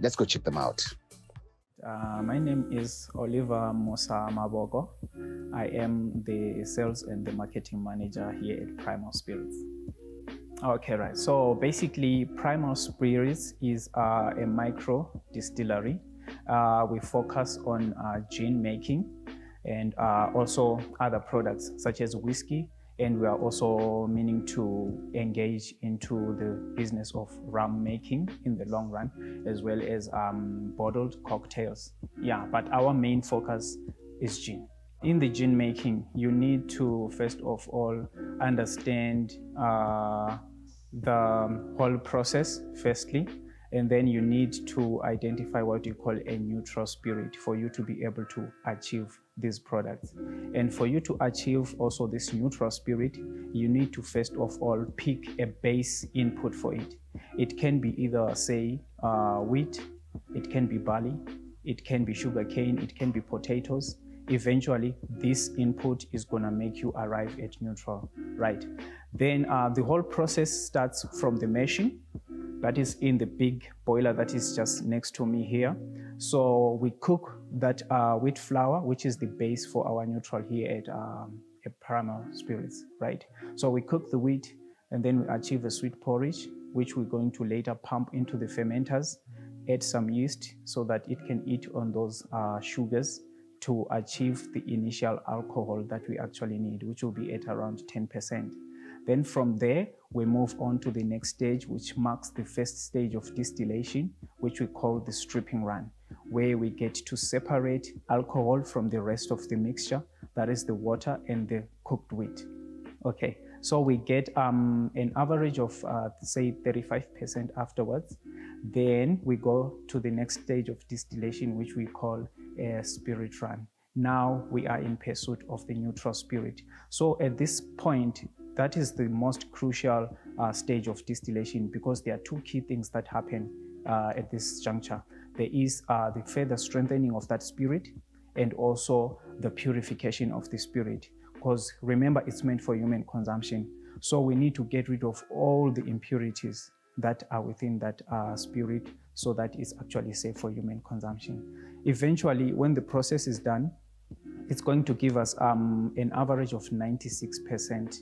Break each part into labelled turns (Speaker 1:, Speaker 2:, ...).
Speaker 1: Let's go check them out.
Speaker 2: Uh, my name is Oliver Musa Maboko. I am the sales and the marketing manager here at Primal Spirits. Okay, right. So basically, Primal Spirits is uh, a micro distillery. Uh, we focus on uh, gin making and uh, also other products such as whiskey. And we are also meaning to engage into the business of rum making in the long run, as well as um, bottled cocktails. Yeah, but our main focus is gin. In the gin making, you need to first of all understand uh, the whole process, firstly, and then you need to identify what you call a neutral spirit for you to be able to achieve these products. And for you to achieve also this neutral spirit, you need to first of all pick a base input for it. It can be either, say, uh, wheat, it can be barley, it can be sugarcane, it can be potatoes. Eventually, this input is going to make you arrive at neutral, right? Then uh, the whole process starts from the mashing that is in the big boiler that is just next to me here. So we cook that uh, wheat flour, which is the base for our neutral here at, um, at Primal Spirits, right? So we cook the wheat and then we achieve a sweet porridge, which we're going to later pump into the fermenters, add some yeast so that it can eat on those uh, sugars to achieve the initial alcohol that we actually need, which will be at around 10%. Then from there, we move on to the next stage, which marks the first stage of distillation, which we call the stripping run, where we get to separate alcohol from the rest of the mixture, that is the water and the cooked wheat. Okay, so we get um, an average of, uh, say, 35% afterwards. Then we go to the next stage of distillation, which we call a spirit run. Now we are in pursuit of the neutral spirit. So at this point, that is the most crucial uh, stage of distillation because there are two key things that happen uh, at this juncture. There is uh, the further strengthening of that spirit and also the purification of the spirit. Because remember, it's meant for human consumption. So we need to get rid of all the impurities that are within that uh, spirit so that it's actually safe for human consumption. Eventually, when the process is done, it's going to give us um, an average of 96%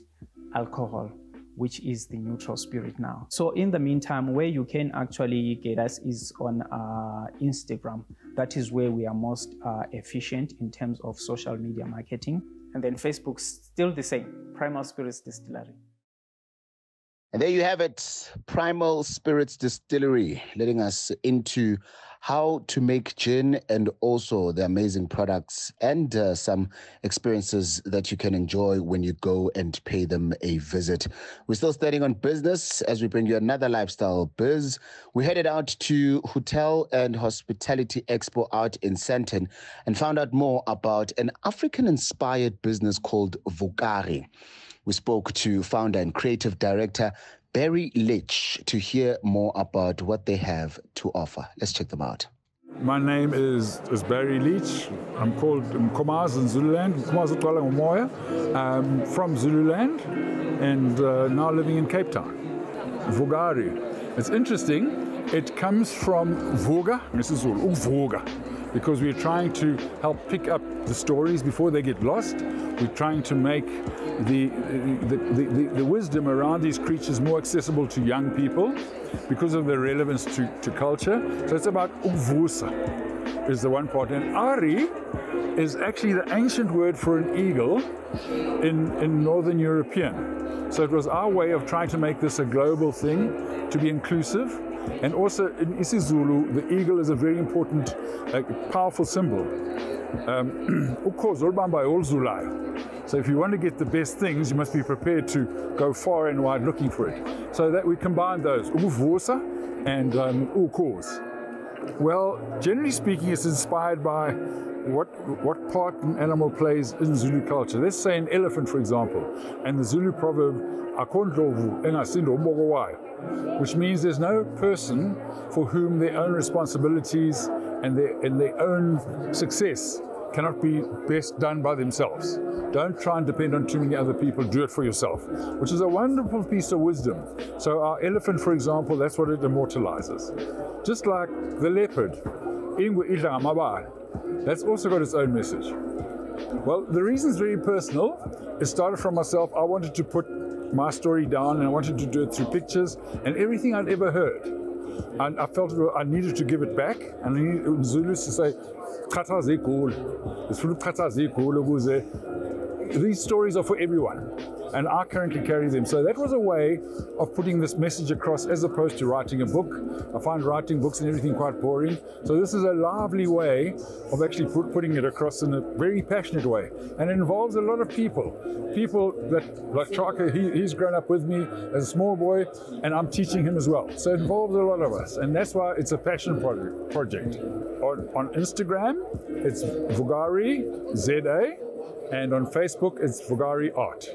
Speaker 2: alcohol which is the neutral spirit now. So in the meantime, where you can actually get us is on uh, Instagram. That is where we are most uh, efficient in terms of social media marketing. And then Facebook, still the same, Primal Spirits Distillery.
Speaker 1: And there you have it, Primal Spirits Distillery, letting us into how to make gin and also the amazing products and uh, some experiences that you can enjoy when you go and pay them a visit. We're still studying on business as we bring you another lifestyle biz. We headed out to Hotel and Hospitality Expo out in Sandton and found out more about an African inspired business called Vukari. We spoke to founder and creative director Barry Leach to hear more about what they have to offer. Let's check them out.
Speaker 3: My name is, is Barry Leach. I'm called Mkomaz in Zululand. Mkomaz. I'm from Zululand and uh, now living in Cape Town. Vukari. It's interesting. It comes from Vuga, Mrs. Zulu, Vuga because we're trying to help pick up the stories before they get lost. We're trying to make the, the, the, the, wisdom around these creatures more accessible to young people because of their relevance to, to culture. So it's about uvusa is the one part. And Ari is actually the ancient word for an eagle in, in Northern European. So it was our way of trying to make this a global thing, to be inclusive, and also in isiZulu, the eagle is a very important, uh, powerful symbol. Um, so if you want to get the best things, you must be prepared to go far and wide looking for it. So that we combine those, and um. Well, generally speaking, it's inspired by what what part an animal plays in Zulu culture. Let's say an elephant, for example, and the Zulu proverb "akondlovu engasindo which means there's no person for whom their own responsibilities and their, and their own success cannot be best done by themselves. Don't try and depend on too many other people. Do it for yourself, which is a wonderful piece of wisdom. So, our elephant, for example, that's what it immortalizes. Just like the leopard, that's also got its own message. Well, the reason is very personal. It started from myself. I wanted to put my story down and I wanted to do it through pictures and everything I'd ever heard. And I felt I needed to give it back. And I needed Zulus to say, these stories are for everyone and I currently carry them. So that was a way of putting this message across as opposed to writing a book. I find writing books and everything quite boring. So this is a lively way of actually put, putting it across in a very passionate way. And it involves a lot of people. People that, like Chaka, he, he's grown up with me as a small boy, and I'm teaching him as well. So it involves a lot of us. And that's why it's a passion project. On, on Instagram, it's Vukari, Z-A, and on Facebook, it's Vukari Art.